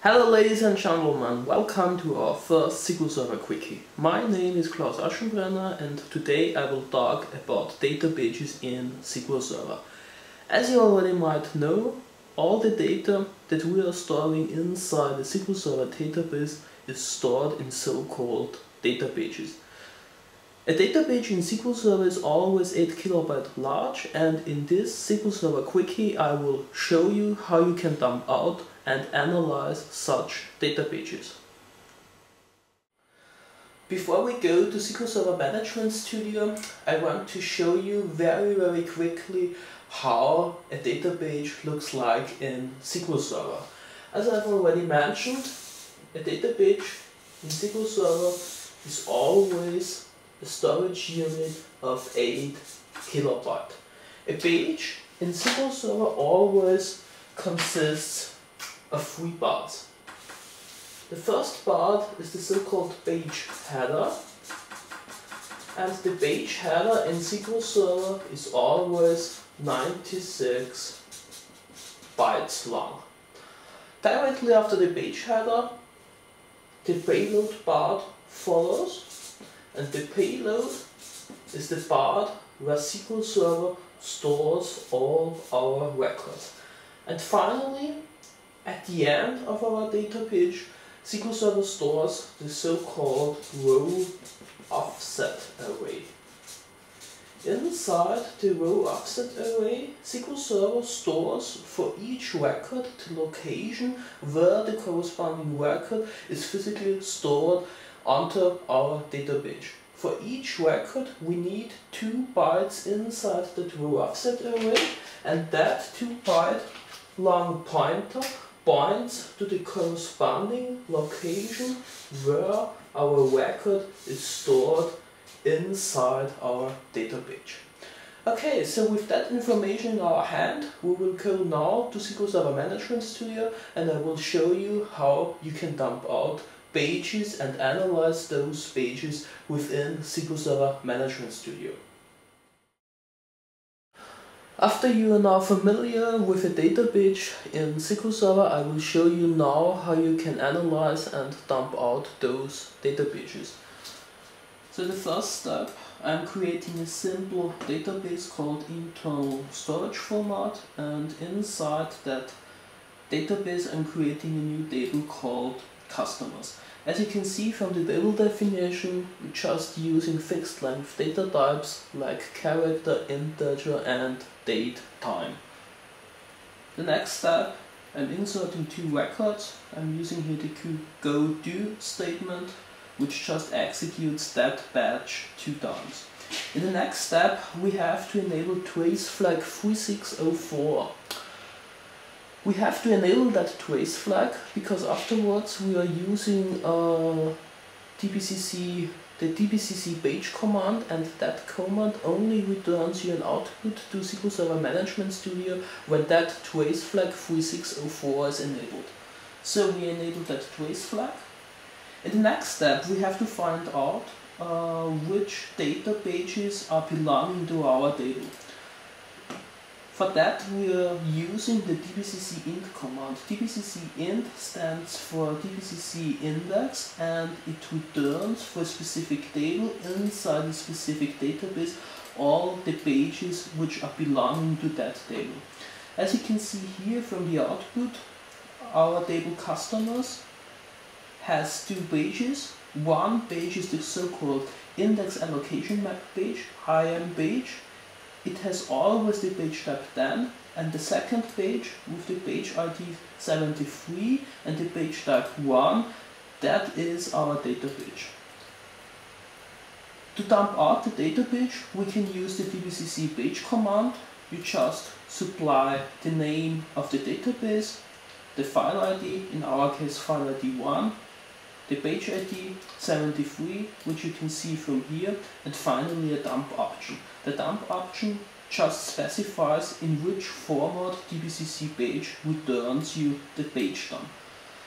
Hello ladies and gentlemen, welcome to our first SQL Server Quickie. My name is Klaus Aschenbrenner and today I will talk about data pages in SQL Server. As you already might know, all the data that we are storing inside the SQL Server database is stored in so-called data pages. A data page in SQL Server is always 8 kilobyte large and in this SQL Server Quickie I will show you how you can dump out and analyze such data pages. Before we go to SQL Server Management Studio, I want to show you very very quickly how a data page looks like in SQL Server. As I've already mentioned, a data page in SQL Server is always storage unit of 8 kilobyte. A page in SQL Server always consists of three parts. The first part is the so-called page header and the page header in SQL Server is always 96 bytes long. Directly after the page header the payload part follows and the payload is the part where SQL Server stores all our records. And finally at the end of our data page, SQL Server stores the so-called row offset array. Inside the row offset array, SQL Server stores for each record the location where the corresponding record is physically stored onto our data page. For each record we need 2 bytes inside the row offset array and that 2 byte long pointer points to the corresponding location where our record is stored inside our data page. Okay, so with that information in our hand, we will go now to SQL Server Management Studio and I will show you how you can dump out pages and analyze those pages within SQL Server Management Studio. After you are now familiar with a data page in SQL Server, I will show you now how you can analyze and dump out those data pages. So the first step, I'm creating a simple database called internal storage format and inside that database I'm creating a new table called customers. As you can see from the table definition, we're just using fixed length data types like character, integer and date time. The next step, I'm inserting two records. I'm using here the go do statement which just executes that batch two times. In the next step, we have to enable trace flag 3604 we have to enable that trace flag because afterwards we are using uh, the DBCC page command and that command only returns you an output to SQL Server Management Studio when that trace flag 3604 is enabled. So we enable that trace flag. In the next step we have to find out uh, which data pages are belonging to our table. For that we are using the dbcc IND command. dbcc IND stands for dbcc index and it returns for a specific table inside a specific database all the pages which are belonging to that table. As you can see here from the output, our table customers has two pages. One page is the so-called index allocation map page, IAM page, it has always the page type 10 and the second page with the page ID 73 and the page type 1 that is our data page. To dump out the data page we can use the dbcc page command. You just supply the name of the database, the file ID, in our case file ID 1, the page ID 73 which you can see from here and finally a dump option. The dump option just specifies in which format DBCC page returns you the page dump.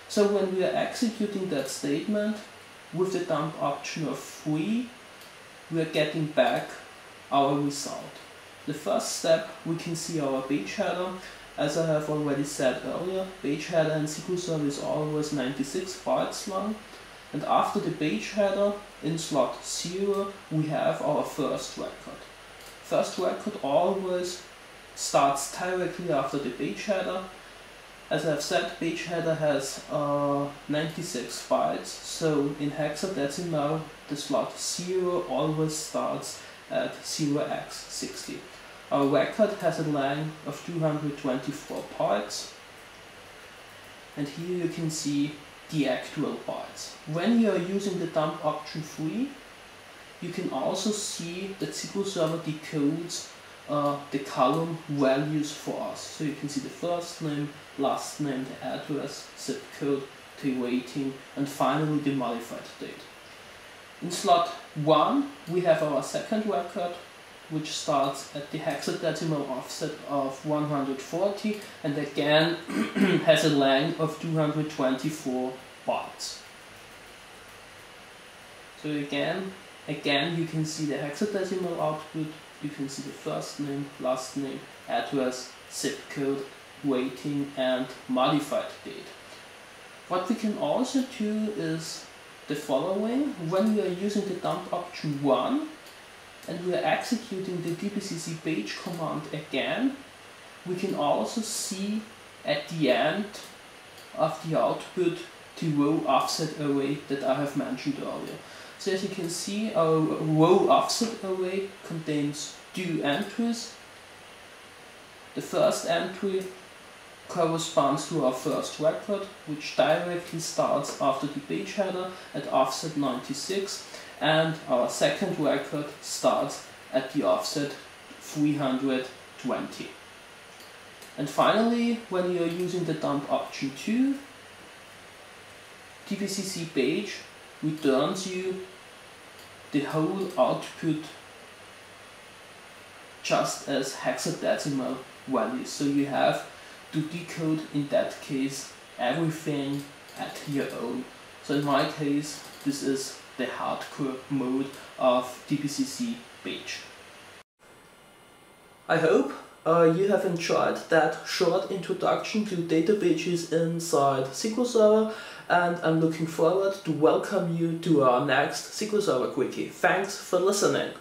So when we are executing that statement with the dump option of 3 we are getting back our result. The first step we can see our page header As I have already said earlier, page header in SQL Server is always 96 bytes long. And after the page header, in slot 0, we have our first record. First record always starts directly after the page header. As I've said, page header has uh, 96 bytes, so in hexadecimal the slot 0 always starts at 0x60. Our record has a length of 224 bytes, and here you can see the actual bytes. When you are using the dump option 3, you can also see that SQL Server decodes uh, the column values for us. So you can see the first name, last name, the address, zip code, the rating, and finally the modified date. In slot 1, we have our second record, which starts at the hexadecimal offset of 140 and again has a length of 224 bytes. So again, again you can see the hexadecimal output, you can see the first name, last name, address, zip code, rating and modified date. What we can also do is the following. When we are using the dump option 1, and we are executing the DBCC page command again, we can also see at the end of the output the row offset array that I have mentioned earlier. So as you can see, our row offset array contains two entries. The first entry corresponds to our first record, which directly starts after the page header at offset 96 and our second record starts at the offset 320. And finally, when you're using the dump option 2, DBCC page returns you the whole output just as hexadecimal values. So you have to decode in that case everything at your own. So in my case, this is the hardcore mode of DBCC page. I hope uh, you have enjoyed that short introduction to data pages inside SQL Server and I'm looking forward to welcome you to our next SQL Server Quickie. Thanks for listening.